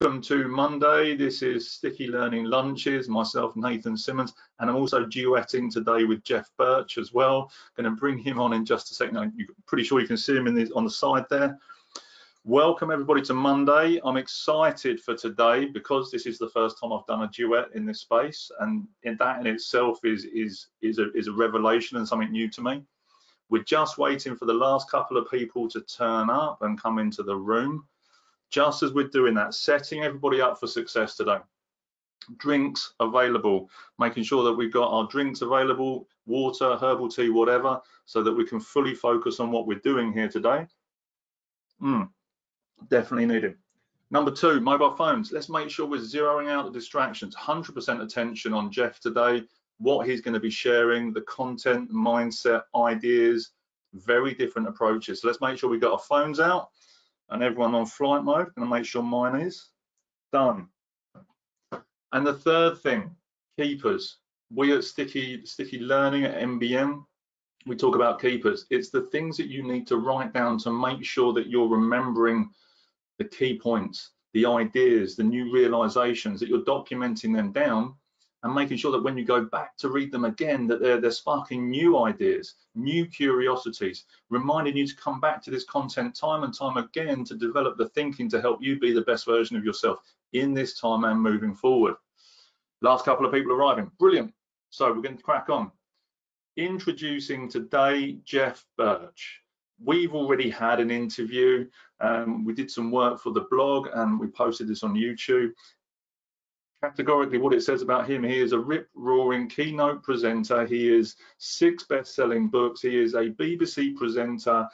Welcome to Monday. This is Sticky Learning Lunches, myself, Nathan Simmonds, and I'm also duetting today with Geoff Burch as well. Going to bring him on in just a second. I'm pretty sure you can see him the, on the side there. Welcome everybody to Monday. I'm excited for today because this is the first time I've done a duet in this space, and that in itself is is is a, is a revelation and something new to me. We're just waiting for the last couple of people to turn up and come into the room just as we're doing that, setting everybody up for success today. Drinks available, making sure that we've got our drinks available, water, herbal tea, whatever, so that we can fully focus on what we're doing here today. Mm, definitely needed. Number two, mobile phones. Let's make sure we're zeroing out the distractions. 100% attention on Geoff today, what he's going to be sharing, the content, mindset, ideas, very different approaches. So let's make sure we've got our phones out and everyone on flight mode. Gonna make sure mine is done. And the third thing, keepers. We at Sticky, Sticky Learning at MBM, we talk about keepers. It's the things that you need to write down to make sure that you're remembering the key points, the ideas, the new realizations, that you're documenting them down and making sure that when you go back to read them again that they're, they're sparking new ideas new curiosities reminding you to come back to this content time and time again to develop the thinking to help you be the best version of yourself in this time and moving forward. Last couple of people arriving. Brilliant. So we're going to crack on. Introducing today Geoff Burch. We've already had an interview. Um, we did some work for the blog and we posted this on youtube categorically what it says about him he is a rip roaring keynote presenter. He is six best-selling books. He is a bbc presenter.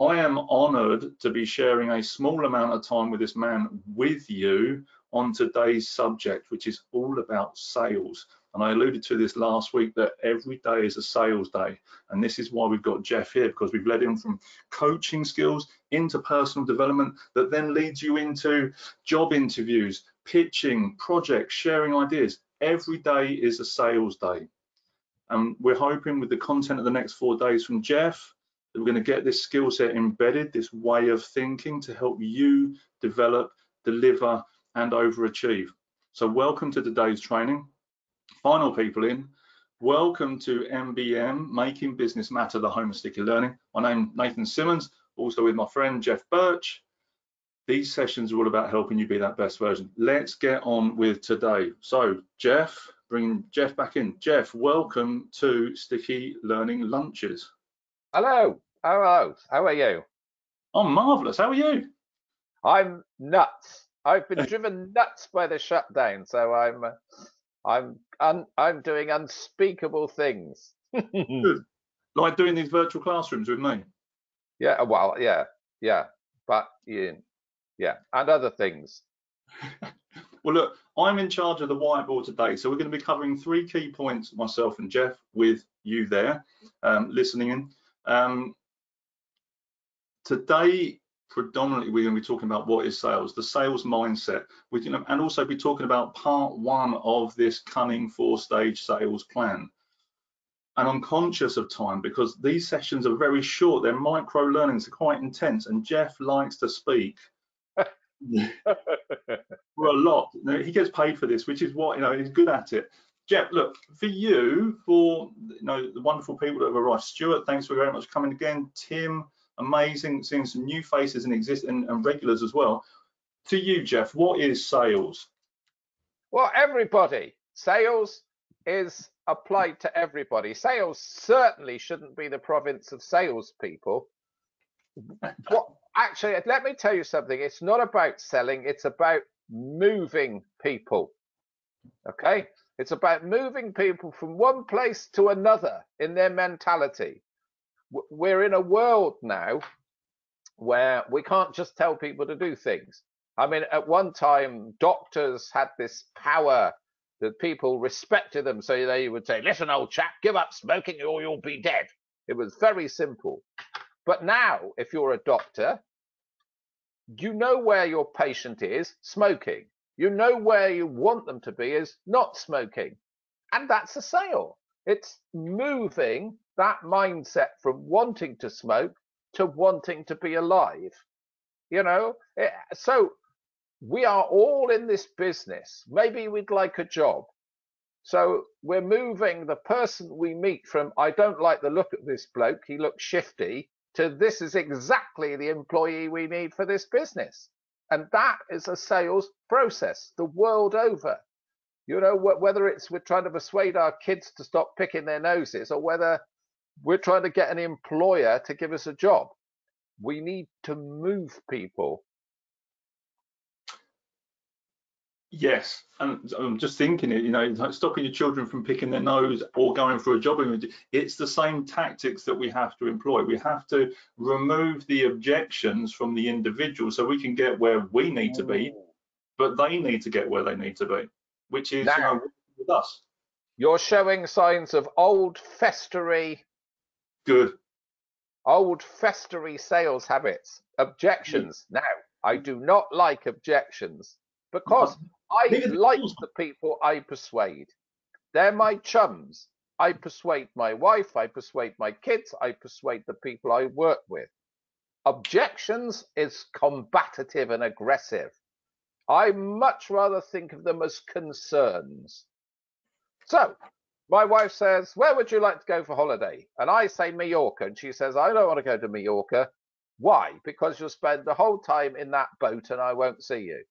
I am honored to be sharing a small amount of time with this man with you on today's subject which is all about sales. And i alluded to this last week that every day is a sales day. And this is why we've got Geoff here because we've led him from coaching skills into personal development that then leads you into job interviews pitching, projects, sharing ideas. Every day is a sales day. And we're hoping with the content of the next four days from Geoff, that we're going to get this skill set embedded, this way of thinking to help you develop, deliver, and overachieve. So welcome to today's training. Final people in, welcome to MBM, Making Business Matter, the home of sticky learning. My name Nathan Simmonds, also with my friend Geoff Burch. These sessions are all about helping you be that best version. Let's get on with today. So Geoff, bring Geoff back in. Geoff, welcome to Sticky Learning Lunches. Hello, hello, how are you? I'm marvelous, how are you? I'm nuts. I've been driven nuts by the shutdown, so I'm I'm un, I'm doing unspeakable things. Like doing these virtual classrooms with me. Yeah, well, yeah, yeah, but you yeah, and other things. well, look, I'm in charge of the whiteboard today, so we're going to be covering three key points, myself and Geoff, with you there, um, listening in. Um, today, predominantly, we're going to be talking about what is sales, the sales mindset. We can, and also be talking about part one of this cunning four-stage sales plan. And I'm conscious of time because these sessions are very short. They're micro learnings, they're quite intense, and Geoff likes to speak for a lot. he gets paid for this, which is what you know he's good at it. Geoff, look for you, for you know the wonderful people that have arrived. Stuart, thanks for very much coming again. Tim, amazing, seeing some new faces and exist and, and regulars as well. To you, Geoff, what is sales? Well, everybody. Sales is applied to everybody. Sales certainly shouldn't be the province of salespeople. what actually, let me tell you something. It's not about selling, it's about moving people. Okay? It's about moving people from one place to another in their mentality. We're in a world now where we can't just tell people to do things. I mean, at one time, doctors had this power that people respected them. So they would say, listen, old chap, give up smoking or you'll be dead. It was very simple. But now, if you're a doctor, you know where your patient is smoking. You know where you want them to be is not smoking. And that's a sale. It's moving that mindset from wanting to smoke to wanting to be alive. You know, eh, so we are all in this business. Maybe we'd like a job. So we're moving the person we meet from, I don't like the look of this bloke, he looks shifty, to this is exactly the employee we need for this business. And that is a sales process the world over. You know, whether it's we're trying to persuade our kids to stop picking their noses or whether we're trying to get an employer to give us a job. We need to move people Yes, and I'm just thinking it, you know, like stopping your children from picking their nose or going for a job interview. It's the same tactics that we have to employ. We have to remove the objections from the individual so we can get where we need to be, oh. but they need to get where they need to be, which is now, you know, with us. You're showing signs of old festery. Good. Old festery sales habits. Objections. Now, I do not like objections because I like the people I persuade. They're my chums. I persuade my wife, I persuade my kids, I persuade the people I work with. Objections is combative and aggressive. I much rather think of them as concerns. So, my wife says, Where would you like to go for holiday? And I say Mallorca. And she says, I don't want to go to Mallorca. Why? Because you'll spend the whole time in that boat and I won't see you.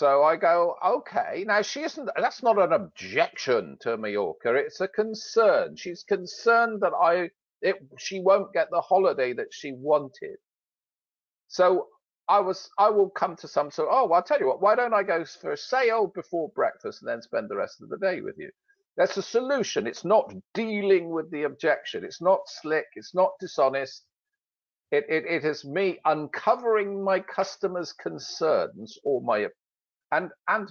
So I go, okay. Now she isn't. That's not an objection to Mallorca. It's a concern. She's concerned that I it she won't get the holiday that she wanted. So I was I will come to some sort. Of, Oh, well, I'll tell you what. Why don't I go for a sail before breakfast and then spend the rest of the day with you? That's a solution. It's not dealing with the objection. It's not slick. It's not dishonest. It, it, it is me uncovering my customer's concerns or my and and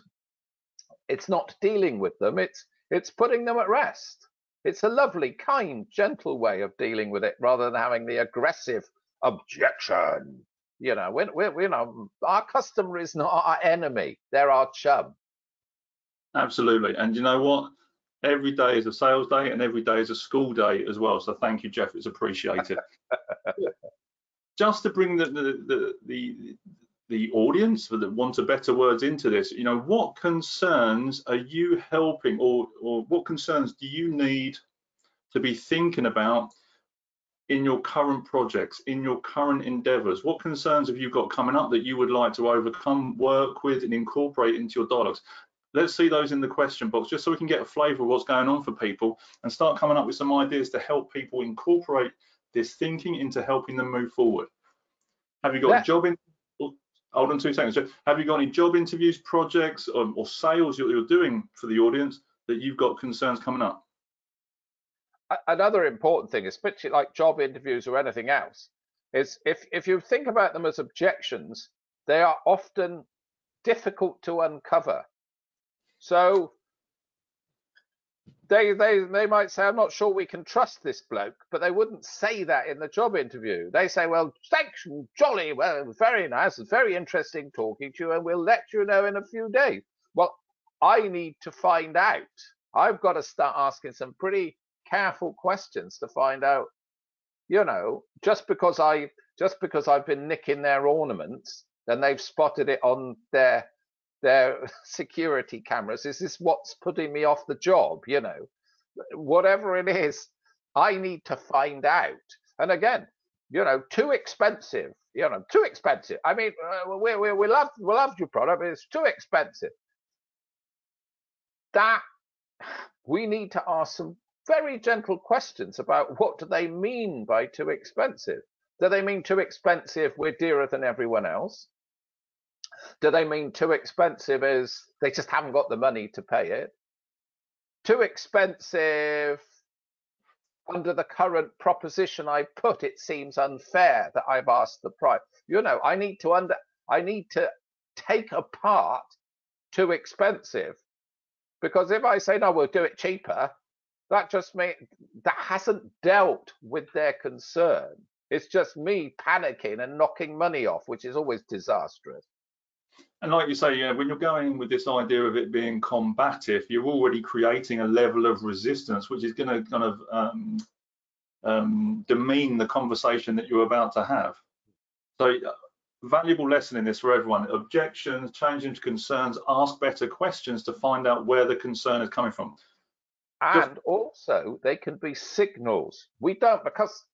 it's not dealing with them it's it's putting them at rest. It's a lovely kind gentle way of dealing with it rather than having the aggressive objection. You know when we're you know our customer is not our enemy they're our chum. Absolutely. And you know what? Every day is a sales day and every day is a school day as well so thank you Geoff it's appreciated. Just to bring the the the, the the audience for the want of better words into this. You know what concerns are you helping or or what concerns do you need to be thinking about in your current projects in your current endeavors? What concerns have you got coming up that you would like to overcome work with and incorporate into your dialogues? Let's see those in the question box just so we can get a flavor of what's going on for people and start coming up with some ideas to help people incorporate this thinking into helping them move forward. Have you got a job in hold on two seconds. So have you got any job interviews, projects, or, or sales you're, you're doing for the audience that you've got concerns coming up? Another important thing, especially like job interviews or anything else, is if if you think about them as objections, they are often difficult to uncover. So they they they might say, I'm not sure we can trust this bloke, but they wouldn't say that in the job interview. They say, Well, thanks, jolly, well, very nice, very interesting talking to you, and we'll let you know in a few days. Well, I need to find out. I've got to start asking some pretty careful questions to find out, you know, just because I just because I've been nicking their ornaments and they've spotted it on their their security cameras. Is this what's putting me off the job? You know, whatever it is, I need to find out. And again, you know, too expensive. You know, too expensive. I mean, uh, we we we love we love your product, but it's too expensive. That we need to ask some very gentle questions about what do they mean by too expensive. Do they mean too expensive? We're dearer than everyone else do they mean too expensive is they just haven't got the money to pay it? Too expensive under the current proposition I put, it seems unfair that I've asked the price. You know, I need to under I need to take apart too expensive. Because if I say no, we'll do it cheaper, that just means that hasn't dealt with their concern. It's just me panicking and knocking money off, which is always disastrous. And like you say, yeah, when you're going with this idea of it being combative, you're already creating a level of resistance, which is going to kind of um, um, demean the conversation that you're about to have. So valuable lesson in this for everyone. Objections, change into concerns, ask better questions to find out where the concern is coming from. And Just, also, they can be signals. We don't, because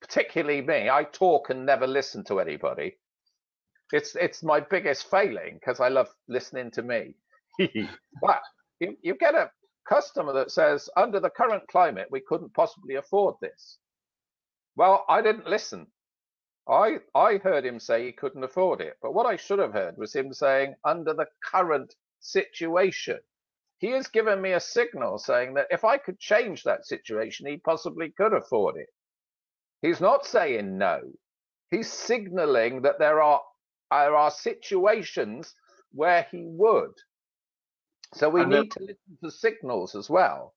particularly me, I talk and never listen to anybody. It's it's my biggest failing because I love listening to me. but you, you get a customer that says, under the current climate, we couldn't possibly afford this. Well, I didn't listen. I I heard him say he couldn't afford it, but what I should have heard was him saying under the current situation. He has given me a signal saying that if I could change that situation, he possibly could afford it. He's not saying no. He's signaling that there are there are situations where he would. So we and need to listen to signals as well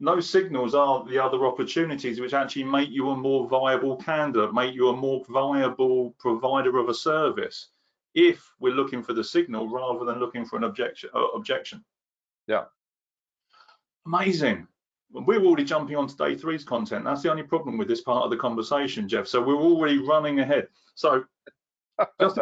those signals are the other opportunities which actually make you a more viable candidate, make you a more viable provider of a service if we're looking for the signal rather than looking for an objection. Uh, objection. Yeah. Amazing. We're already jumping on to day three's content. That's the only problem with this part of the conversation, Geoff. So we're already running ahead. So just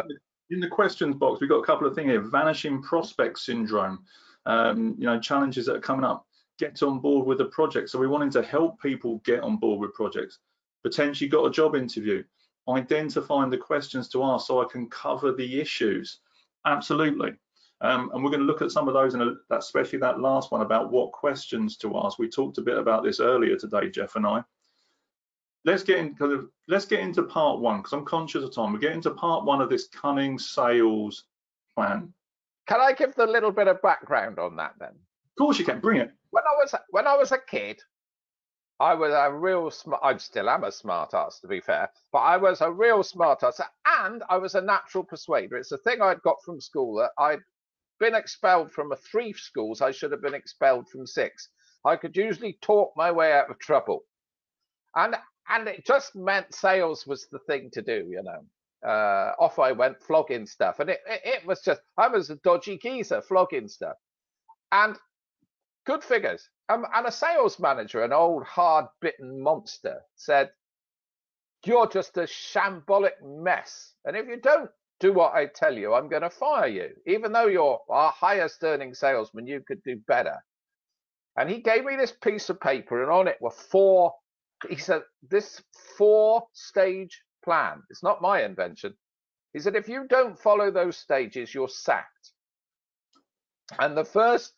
in the questions box, we've got a couple of things here. Vanishing prospect syndrome, um, you know, challenges that are coming up get on board with a project. So we're wanting to help people get on board with projects. Potentially got a job interview, identifying the questions to ask so I can cover the issues. Absolutely. Um, and we're going to look at some of those, and especially that last one about what questions to ask. We talked a bit about this earlier today, Geoff and I. Let's get into let's get into part one because I'm conscious of time. We get into part one of this cunning sales plan. Can I give the little bit of background on that then? Of course you can. Bring it when I was when I was a kid, I was a real smart. I still am a smart ass, to be fair, but I was a real smart ass, and I was a natural persuader. It's a thing I'd got from school that I'd been expelled from a three schools. I should have been expelled from six. I could usually talk my way out of trouble, and and it just meant sales was the thing to do, you know. Uh, off I went flogging stuff, and it, it, it was just I was a dodgy geezer flogging stuff, and good figures. Um, and a sales manager, an old hard bitten monster, said, You're just a shambolic mess. And if you don't do what I tell you, I'm going to fire you. Even though you're our highest earning salesman, you could do better. And he gave me this piece of paper, and on it were four, he said, This four stage plan. It's not my invention. He said, If you don't follow those stages, you're sacked. And the first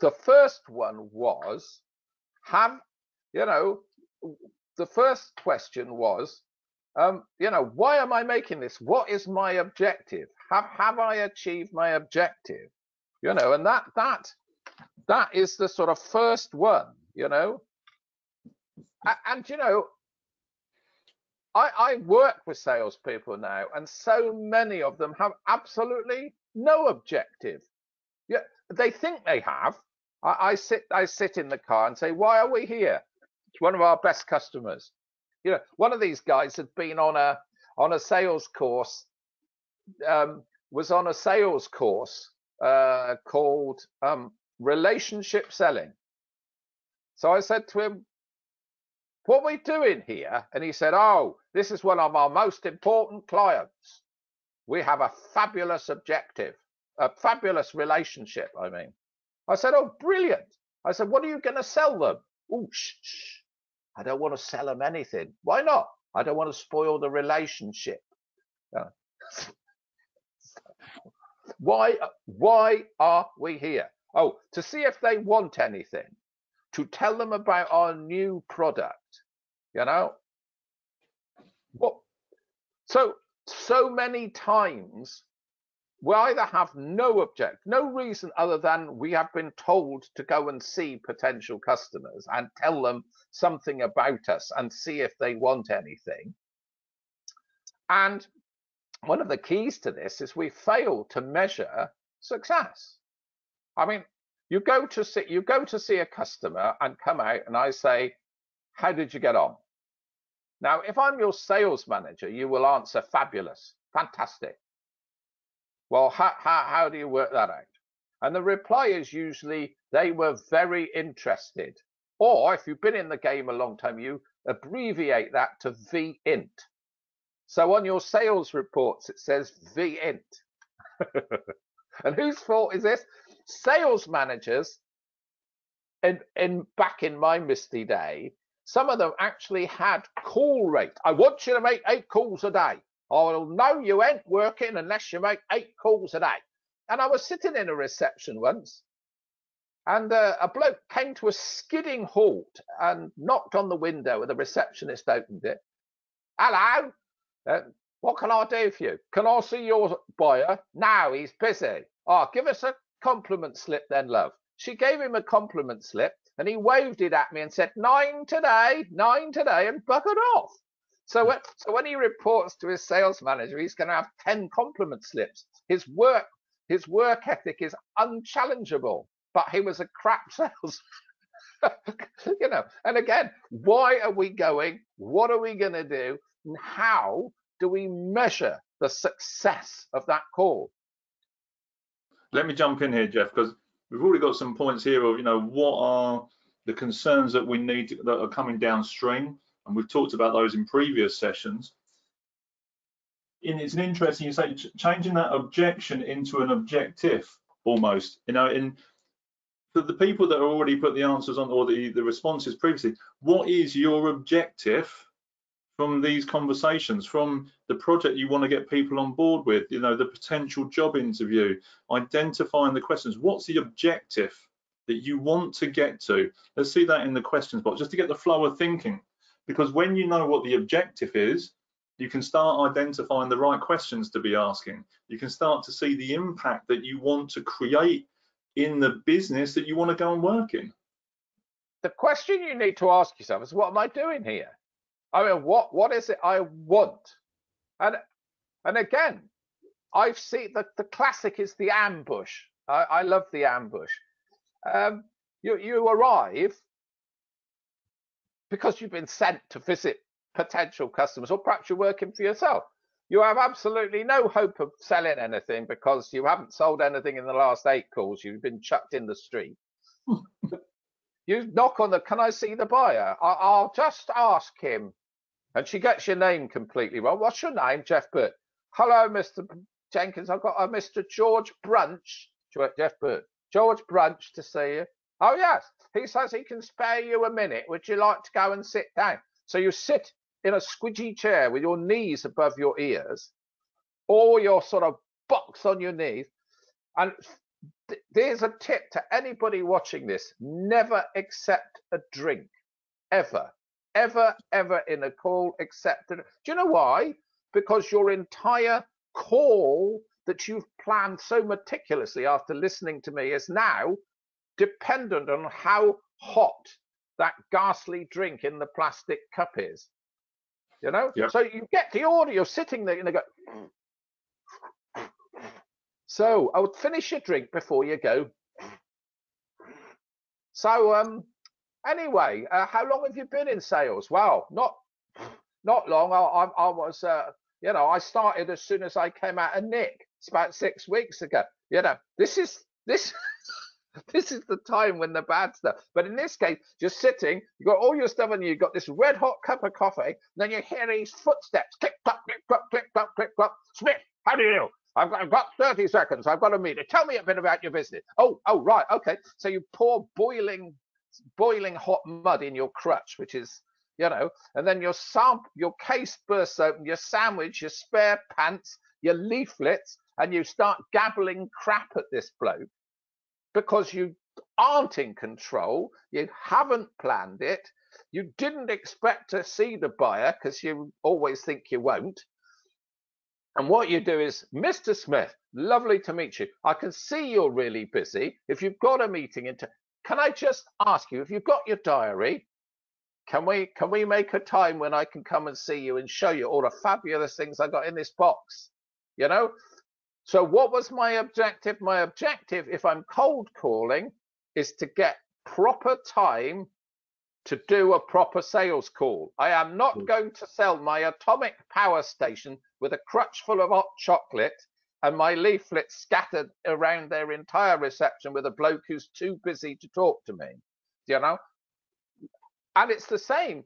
the first one was have you know the first question was um, you know why am i making this what is my objective have have i achieved my objective you know and that that that is the sort of first one you know and, you know I, I work with salespeople now, and so many of them have absolutely no objective. Yeah, they think they have, I, I sit I sit in the car and say, why are we here? It's one of our best customers. You know, one of these guys had been on a on a sales course, um, was on a sales course uh, called um, relationship selling. So I said to him, what are we doing here? And he said, oh, this is one of our most important clients. We have a fabulous objective, a fabulous relationship, I mean. I said, oh, brilliant. I said, what are you going to sell them? Oh, shh, shh. I don't want to sell them anything. Why not? I don't want to spoil the relationship. Uh, why, why are we here? Oh, to see if they want anything, to tell them about our new product, you know? Well, so, so many times we either have no object, no reason other than we have been told to go and see potential customers and tell them something about us and see if they want anything. And one of the keys to this is we fail to measure success. I mean, you go to see you go to see a customer and come out and I say, how did you get on? Now, if I'm your sales manager, you will answer fabulous, fantastic. Well, how, how, how do you work that out? And the reply is usually they were very interested. Or if you've been in the game a long time, you abbreviate that to VINT. So on your sales reports, it says VINT. and whose fault is this? Sales managers, in, in back in my misty day, some of them actually had call rate. I want you to make eight calls a day. I'll know you ain't working unless you make eight calls a day. And I was sitting in a reception once, and uh, a bloke came to a skidding halt and knocked on the window, and the receptionist opened it. Hello, uh, what can I do for you? Can I see your buyer? No, he's busy. Oh, give us a compliment slip then, love. She gave him a compliment slip and he waved it at me and said, nine today, nine today, and buggered off. So when, so when he reports to his sales manager, he's going to have 10 compliment slips. His work, his work ethic is unchallengeable, but he was a crap sales. you know, and again, why are we going? What are we going to do? And how do we measure the success of that call? Let me jump in here, Geoff, because we've already got some points here of, you know, what are the concerns that we need to, that are coming downstream, and we've talked about those in previous sessions. And it's an interesting, you say, ch changing that objection into an objective almost, you know, in for the people that have already put the answers on or the, the responses previously, what is your objective from these conversations, from the project you want to get people on board with, you know, the potential job interview, identifying the questions. What's the objective that you want to get to? Let's see that in the questions box, just to get the flow of thinking. Because when you know what the objective is, you can start identifying the right questions to be asking. You can start to see the impact that you want to create in the business that you want to go and work in. The question you need to ask yourself is, what am I doing here? I mean, what what is it I want? And and again, I've seen the, the classic is the ambush. I, I love the ambush. Um, you you arrive because you've been sent to visit potential customers, or perhaps you're working for yourself. You have absolutely no hope of selling anything because you haven't sold anything in the last eight calls. You've been chucked in the street. you knock on the, can I see the buyer? I, I'll just ask him and she gets your name completely wrong. What's your name, Jeff Burt? Hello, Mr. Jenkins. I've got a Mr. George Brunch, Jeff Burt. George Brunch to see you. Oh, yes. He says he can spare you a minute. Would you like to go and sit down? So you sit in a squidgy chair with your knees above your ears, or your sort of box on your knees. And th there's a tip to anybody watching this never accept a drink, ever ever, ever in a call accepted. Do you know why? Because your entire call that you've planned so meticulously after listening to me is now dependent on how hot that ghastly drink in the plastic cup is. You know? Yep. So you get the order, you're sitting there and they go. So I would finish your drink before you go. So um Anyway, uh, how long have you been in sales? Well, not not long. I, I, I was, uh, you know, I started as soon as I came out of Nick. It's about six weeks ago. You know, this is this. this is the time when the bad stuff. But in this case, you're sitting, you've got all your stuff and you've got this red hot cup of coffee, and then you hear these footsteps click, clap, click, clap, click, clap, click, clap. Smith, how do you do? I've got, I've got 30 seconds. I've got a meeting. Tell me a bit about your business. Oh, oh, right. Okay. So you pour boiling boiling hot mud in your crutch, which is, you know, and then your sam your case bursts open, your sandwich, your spare pants, your leaflets, and you start gabbling crap at this bloke because you aren't in control, you haven't planned it, you didn't expect to see the buyer because you always think you won't. And what you do is, Mr. Smith, lovely to meet you. I can see you're really busy. If you've got a meeting into, can I just ask you if you've got your diary? Can we can we make a time when I can come and see you and show you all the fabulous things I got in this box? You know. So what was my objective? My objective, if I'm cold calling, is to get proper time to do a proper sales call. I am not mm. going to sell my atomic power station with a crutch full of hot chocolate and my leaflets scattered around their entire reception with a bloke who's too busy to talk to me. You know? And it's the same.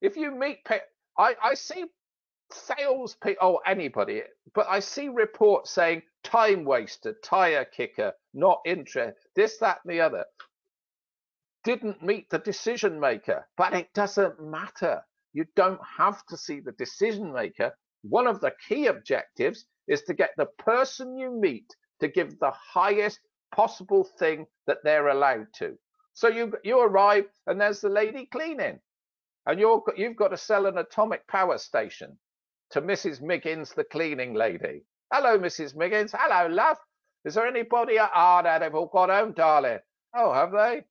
If you meet, I, I see sales people, oh, anybody, but I see reports saying time waster, tire kicker, not interest, this, that, and the other. Didn't meet the decision maker, but it doesn't matter. You don't have to see the decision maker. One of the key objectives is to get the person you meet to give the highest possible thing that they're allowed to. So you you arrive and there's the lady cleaning, and you're you've got to sell an atomic power station to Mrs. Miggins, the cleaning lady. Hello, Mrs. Miggins. Hello, love. Is there anybody? At? Ah, oh, they've all got home, darling. Oh, have they?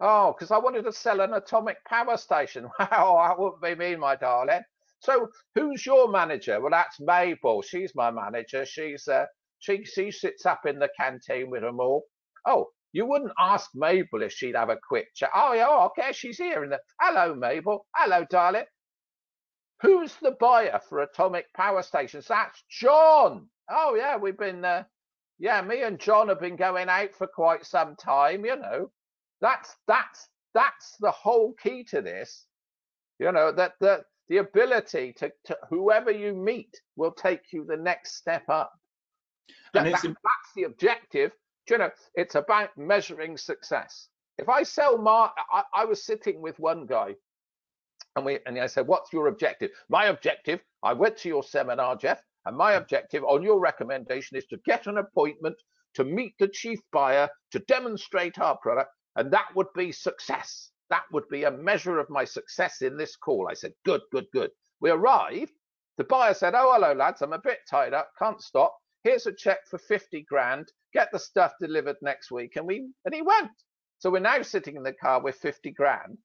Oh, because I wanted to sell an atomic power station. Wow, that wouldn't be me, my darling. So, who's your manager? Well, that's Mabel. She's my manager. She's uh, she she sits up in the canteen with them all. Oh, you wouldn't ask Mabel if she'd have a quick chat. Oh, yeah, okay, she's here. And hello, Mabel. Hello, darling. Who's the buyer for atomic power stations? That's John. Oh, yeah, we've been, uh, yeah, me and John have been going out for quite some time, you know. That's, that's, that's the whole key to this. You know, that, that the ability to, to whoever you meet will take you the next step up. That, that, that's the objective. Do you know, it's about measuring success. If I sell Mar, I, I was sitting with one guy and we and I said, What's your objective? My objective, I went to your seminar, Geoff, and my objective on your recommendation is to get an appointment to meet the chief buyer to demonstrate our product, and that would be success. That would be a measure of my success in this call. I said, Good, good, good. We arrived. The buyer said, Oh, hello, lads, I'm a bit tied up, can't stop. Here's a check for 50 grand. Get the stuff delivered next week. And we and he went. So we're now sitting in the car with 50 grand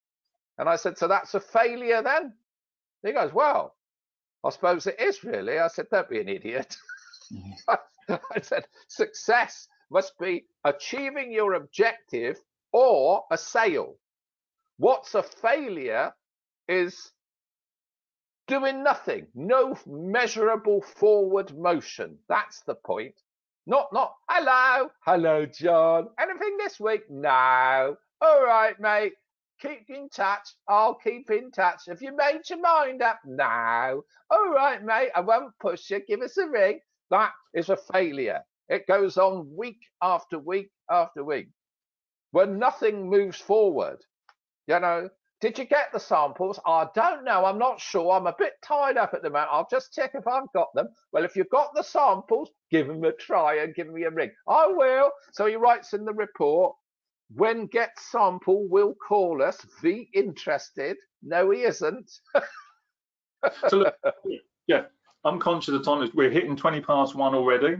and I said, So that's a failure then? He goes, Well, I suppose it is really. I said, Don't be an idiot. Mm-hmm. I said, Success must be achieving your objective or a sale. What's a failure is doing nothing, no measurable forward motion. That's the point. Not, not, hello, hello, John. Anything this week? No. All right, mate keep in touch. I'll keep in touch. Have you made your mind up? No. All right, mate. I won't push you. Give us a ring. That is a failure. It goes on week after week after week when nothing moves forward. You know, did you get the samples? I don't know. I'm not sure. I'm a bit tied up at the moment. I'll just check if I've got them. Well, if you've got the samples, give them a try and give me a ring. I will. So he writes in the report when get sample will call us. Be interested. No, he isn't. so look, yeah, I'm conscious of time. We're hitting 20 past one already.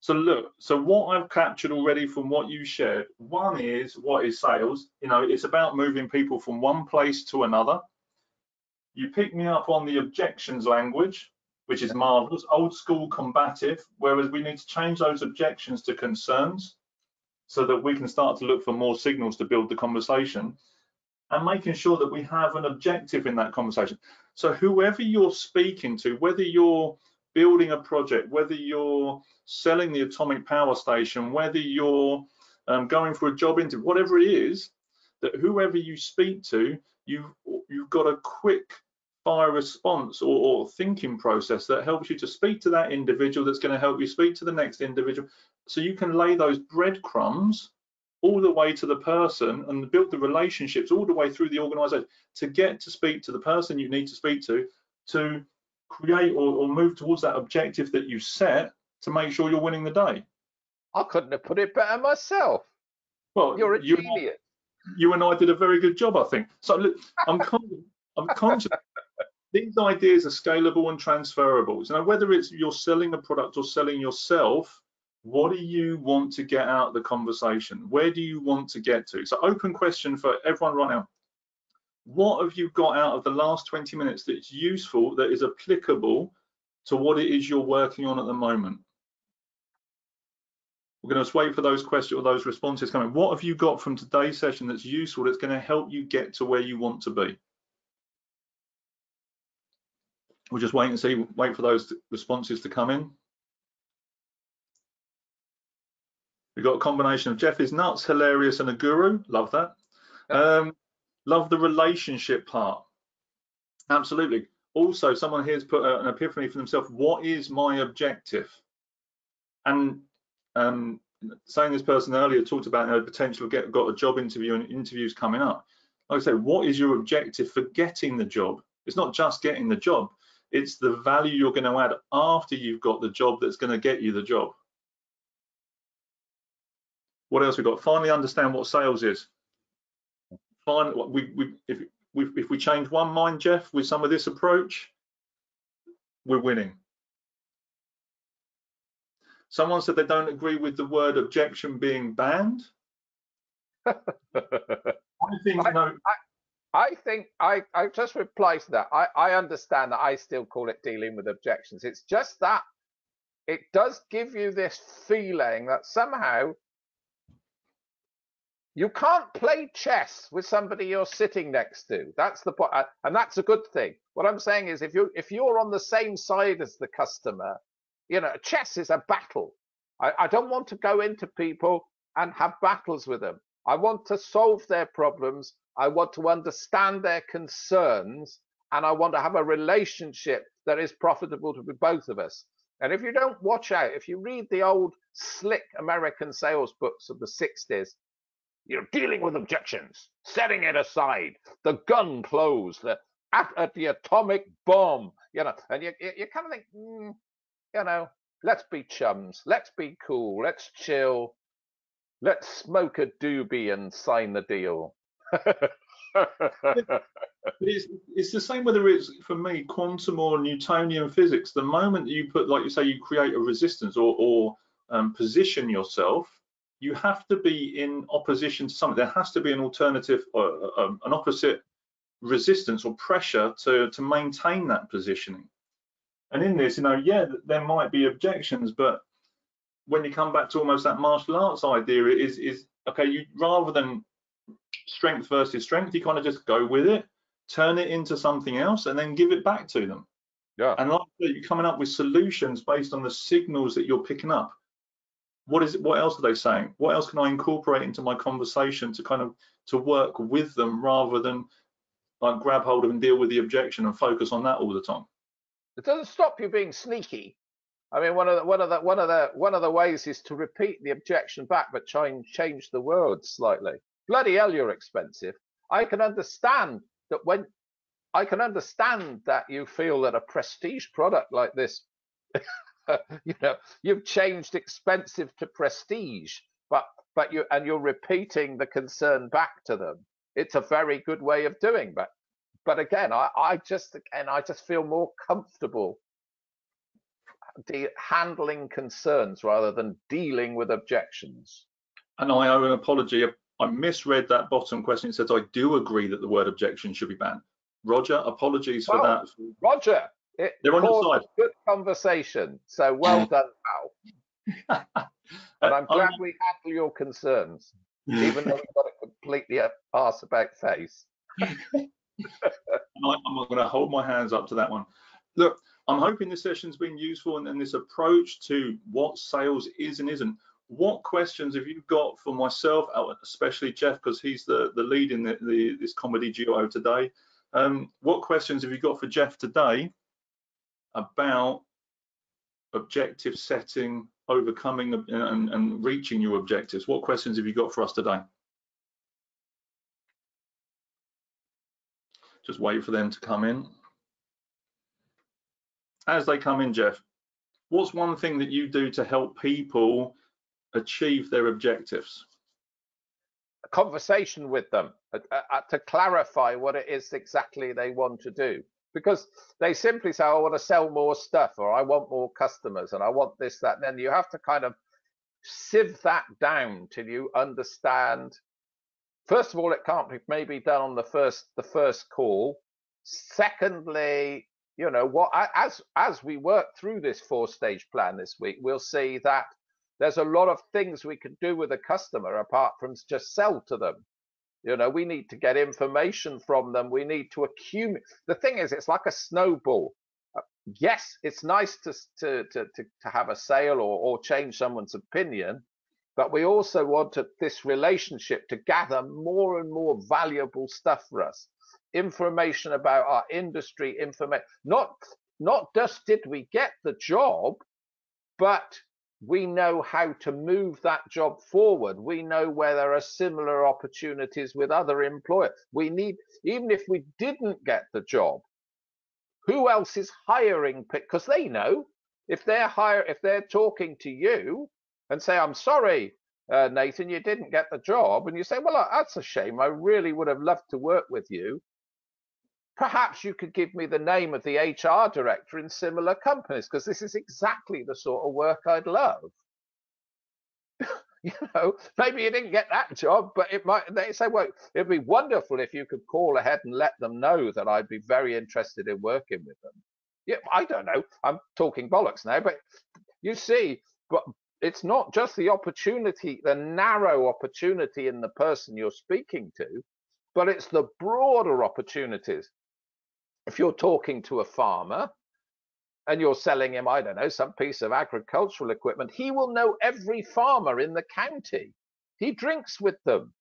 So look, so what I've captured already from what you shared, one is what is sales? You know, it's about moving people from one place to another. You pick me up on the objections language, which is marvelous, old school combative, whereas we need to change those objections to concerns so that we can start to look for more signals to build the conversation and making sure that we have an objective in that conversation. So whoever you're speaking to, whether you're building a project, whether you're selling the atomic power station, whether you're um, going for a job interview, whatever it is, that whoever you speak to, you've, you've got a quick fire response or, or, thinking process that helps you to speak to that individual that's going to help you speak to the next individual. So you can lay those breadcrumbs all the way to the person and build the relationships all the way through the organization to get to speak to the person you need to speak to to create or, or move towards that objective that you set to make sure you're winning the day i couldn't have put it better myself well you're a you genius you and I did a very good job, I think. So look, I'm conscious, I'm conscious these ideas are scalable and transferable. So now whether it's you're selling a product or selling yourself, what do you want to get out of the conversation? Where do you want to get to? So open question for everyone right now. What have you got out of the last 20 minutes that's useful, that is applicable to what it is you're working on at the moment? We're going to wait for those questions or those responses coming. What have you got from today's session that's useful, that's going to help you get to where you want to be? we'll just wait and see, wait for those responses to come in. We've got a combination of Geoff is nuts, hilarious, and a guru. Love that. Um, love the relationship part. Absolutely. Also, someone here's put an epiphany for themselves. What is my objective? And um, saying this person earlier talked about know, potential get got a job interview and interviews coming up. Like I say, what is your objective for getting the job? It's not just getting the job. It's the value you're going to add after you've got the job that's going to get you the job. What else we got? Finally, understand what sales is. We, we, if, we, if we change one mind, Geoff, with some of this approach, we're winning. Someone said they don't agree with the word objection being banned. I think I, no. I, I, think I, I just reply to that. I, I understand that I still call it dealing with objections. It's just that it does give you this feeling that somehow you can't play chess with somebody you're sitting next to. That's the point, uh, and that's a good thing. What I'm saying is, if you if you're on the same side as the customer, you know, chess is a battle. I, I don't want to go into people and have battles with them. I want to solve their problems. I want to understand their concerns and I want to have a relationship that is profitable to both of us. And if you don't watch out, if you read the old slick American sales books of the 60s, you're dealing with objections, setting it aside, the gun closed, the, at, at the atomic bomb, you know, and you, you, you kind of think, mm, you know, let's be chums, let's be cool, let's chill, let's smoke a doobie and sign the deal. it's, it's the same whether it's for me quantum or Newtonian physics. The moment you put, like you say, you create a resistance or, or um, position yourself, you have to be in opposition to something. There has to be an alternative, or uh, um, an opposite resistance or pressure to to maintain that positioning. And in this, you know, yeah, there might be objections, but when you come back to almost that martial arts idea, it is is okay. You rather than strength versus strength, you kind of just go with it, turn it into something else, and then give it back to them. Yeah. And like you're coming up with solutions based on the signals that you're picking up. What is it? What else are they saying? What else can I incorporate into my conversation to kind of to work with them rather than like grab hold of and deal with the objection and focus on that all the time? It doesn't stop you being sneaky. I mean, one of the one of the one of the one of the ways is to repeat the objection back, but try and change the words slightly. Bloody hell, you're expensive. I can understand that when I can understand that you feel that a prestige product like this, you know, you've changed expensive to prestige, but but you and you're repeating the concern back to them. It's a very good way of doing that but again, I, I just again I just feel more comfortable de- handling concerns rather than dealing with objections. And I owe an apology. I misread that bottom question. It says I do agree that the word objection should be banned. Roger, apologies for that. Roger, it they're on your side. Good conversation. So well done, pal. and I'm glad we handle your concerns, even though you've got a completely arse about face. I'm going to hold my hands up to that one. Look, I'm hoping this session's been useful and, and this approach to what sales is and isn't. What questions have you got for myself, uh, especially Geoff, because he's the, the lead in the, the, this comedy duo today. Um, what questions have you got for Geoff today about objective setting, overcoming and, and reaching your objectives? What questions have you got for us today? Just wait for them to come in. As they come in, Geoff, what's one thing that you do to help people achieve their objectives? A conversation with them uh, uh, to clarify what it is exactly they want to do. Because they simply say, oh, I want to sell more stuff or I want more customers and I want this, that. And then you have to kind of sieve that down till you understand first of all, it can't be maybe done on the first the first call. Secondly, you know what as as we work through this four stage plan this week, we'll see that there's a lot of things we can do with a customer apart from just sell to them. You know, we need to get information from them. We need to accumulate. The thing is, it's like a snowball. Uh, yes, it's nice to to to to, to have a sale or or change someone's opinion, but we also wanted this relationship to gather more and more valuable stuff for us information about our industry information not not just did we get the job but we know how to move that job forward. We know where there are similar opportunities with other employers. We need even if we didn't get the job who else is hiring because they know. If they're hire if they're talking to you and say i'm sorry uh, nathan you didn't get the job and you say well that's a shame. I really would have loved to work with you perhaps you could give me the name of the hr director in similar companies because this is exactly the sort of work i'd love you know, maybe you didn't get that job, but it might. They say, well, it'd be wonderful if you could call ahead and let them know that I'd be very interested in working with them. Yeah, I don't know. I'm talking bollocks now, but you see, but it's not just the opportunity, the narrow opportunity in the person you're speaking to, but it's the broader opportunities. If you're talking to a farmer, and you're selling him, I don't know, some piece of agricultural equipment, he will know every farmer in the county. He drinks with them.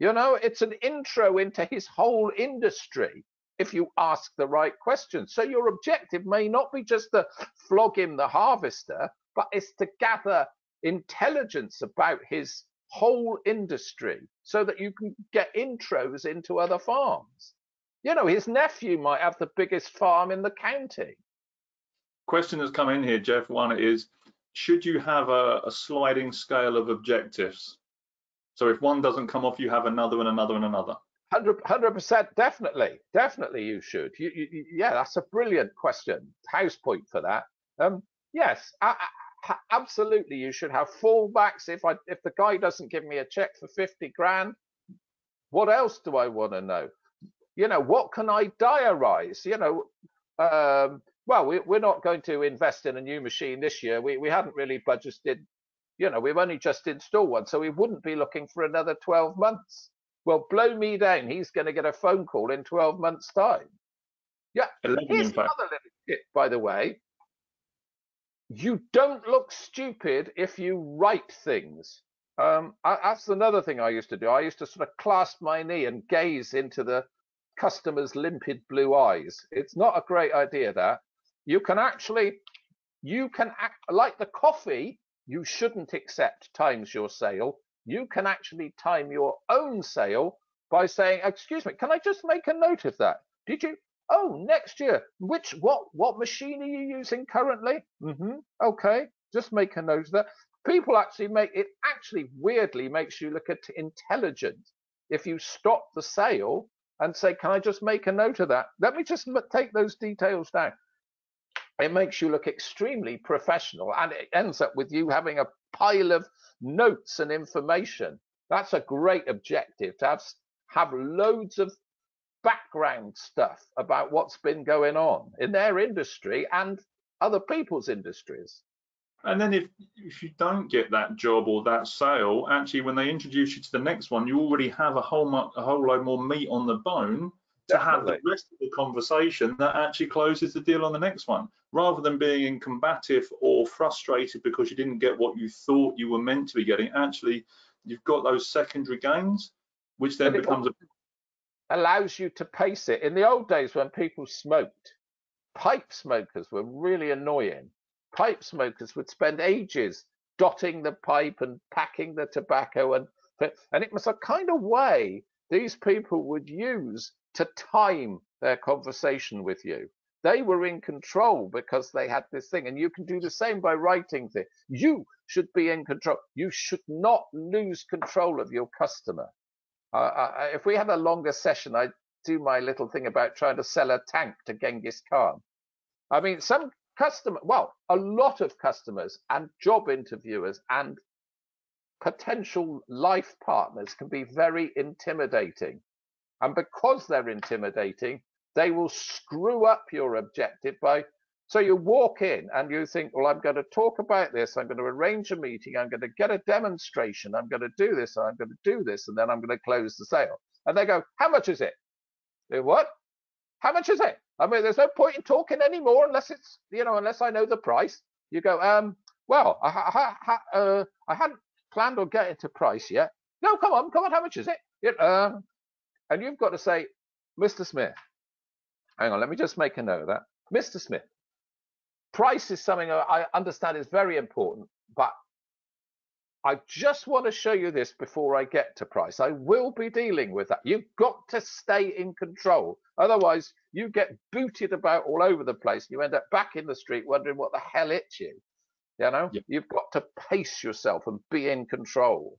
You know, it's an intro into his whole industry if you ask the right questions. So your objective may not be just to flog him the harvester, but it's to gather intelligence about his whole industry so that you can get intros into other farms. You know, his nephew might have the biggest farm in the county. Question that's come in here, Geoff, one is, should you have a, a sliding scale of objectives? So if one doesn't come off, you have another and another and another. 100 percent definitely definitely you should. You, you, yeah that's a brilliant question house point for that. Um yes I, I, absolutely you should have fallbacks. If i if the guy doesn't give me a check for 50 grand what else do i want to know you know what can i diarize you know um well, we, we're not going to invest in a new machine this year. We, we hadn't really budgeted, you know, we've only just installed one, so we wouldn't be looking for another 12 months. Well, blow me down. He's going to get a phone call in 12 months' time. Yeah. 11, Here's another little tip, by the way. You don't look stupid if you write things. Um, I, that's another thing I used to do. I used to sort of clasp my knee and gaze into the customer's limpid blue eyes. It's not a great idea, that. You can actually you can act like the coffee you shouldn't accept times your sale. You can actually time your own sale by saying excuse me can i just make a note of that? Did you oh next year which what what machine are you using currently? Mm-hmm okay just make a note of that. People actually make it actually weirdly makes you look at intelligent if you stop the sale and say can i just make a note of that let me just take those details down it makes you look extremely professional and it ends up with you having a pile of notes and information. That's a great objective to have, have loads of background stuff about what's been going on in their industry and other people's industries. And then if if you don't get that job or that sale, actually when they introduce you to the next one, you already have a whole a whole load more meat on the bone to have the rest of the conversation that actually closes the deal on the next one. Rather than being in combative or frustrated because you didn't get what you thought you were meant to be getting actually you've got those secondary gains which then becomes a allows you to pace it. In the old days when people smoked pipe smokers were really annoying pipe smokers would spend ages dotting the pipe and packing the tobacco and and it was a kind of way these people would use to time their conversation with you. They were in control because they had this thing, and you can do the same by writing things. You should be in control. You should not lose control of your customer. Uh, I, if we had a longer session, I'd do my little thing about trying to sell a tank to Genghis Khan. I mean, some customer, well, a lot of customers and job interviewers and potential life partners can be very intimidating. And because they're intimidating, they will screw up your objective by so you walk in and you think, well, I'm going to talk about this. I'm going to arrange a meeting. I'm going to get a demonstration. I'm going to do this. I'm going to do this. And then I'm going to close the sale. And they go, how much is it? They, what? How much is it? I mean, there's no point in talking anymore unless it's, you know, unless I know the price. You go, um, well, I, I, I, uh, I hadn't planned on getting to price yet. No, come on, come on, how much is it? it um, and you've got to say, Mr. Smith, hang on, let me just make a note of that. Mr. Smith, price is something I understand is very important, but I just want to show you this before I get to price. I will be dealing with that. You've got to stay in control. Otherwise, you get booted about all over the place. You end up back in the street wondering what the hell hit you. You know, yep. you've got to pace yourself and be in control.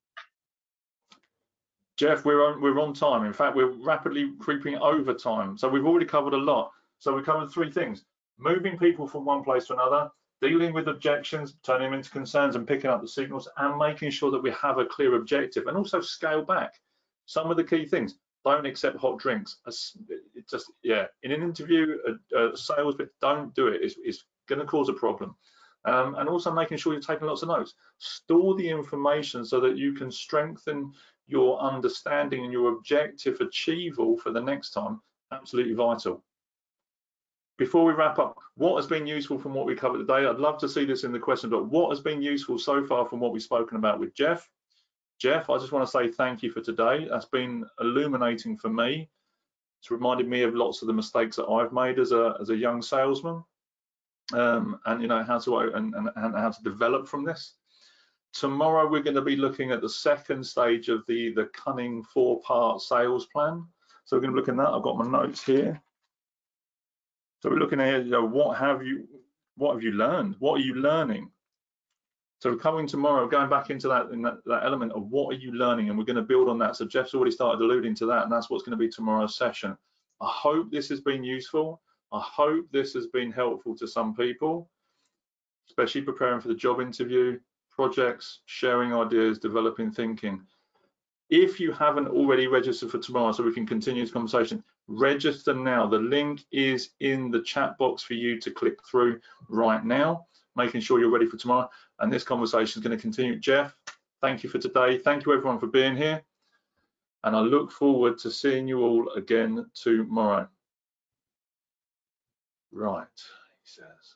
Geoff, we're on we're on time. In fact, we're rapidly creeping over time. So we've already covered a lot. So we covered three things: moving people from one place to another, dealing with objections, turning them into concerns, and picking up the signals, and making sure that we have a clear objective, and also scale back. Some of the key things: don't accept hot drinks. It just yeah, in an interview, a, a sales bit, don't do it. It's, it's going to cause a problem. Um, and also making sure you're taking lots of notes. Store the information so that you can strengthen your understanding and your objective achievable for the next time. Absolutely vital. Before we wrap up, what has been useful from what we covered today? I'd love to see this in the question, but what has been useful so far from what we've spoken about with Geoff? Geoff, I just want to say thank you for today. That's been illuminating for me. It's reminded me of lots of the mistakes that I've made as a as a young salesman um, and you know how to and, and, and how to develop from this. Tomorrow we're going to be looking at the second stage of the the cunning four part sales plan. So we're going to look at that. I've got my notes here. So we're looking at you know, what have you what have you learned? What are you learning? So coming tomorrow, going back into that, in that, that element of what are you learning, and we're going to build on that. So Geoff's already started alluding to that, and that's what's going to be tomorrow's session. I hope this has been useful. I hope this has been helpful to some people, especially preparing for the job interview, projects, sharing ideas, developing thinking. If you haven't already registered for tomorrow, so we can continue this conversation, register now. The link is in the chat box for you to click through right now, making sure you're ready for tomorrow. And this conversation is going to continue. Geoff, thank you for today. Thank you everyone for being here. And I look forward to seeing you all again tomorrow. Right, he says.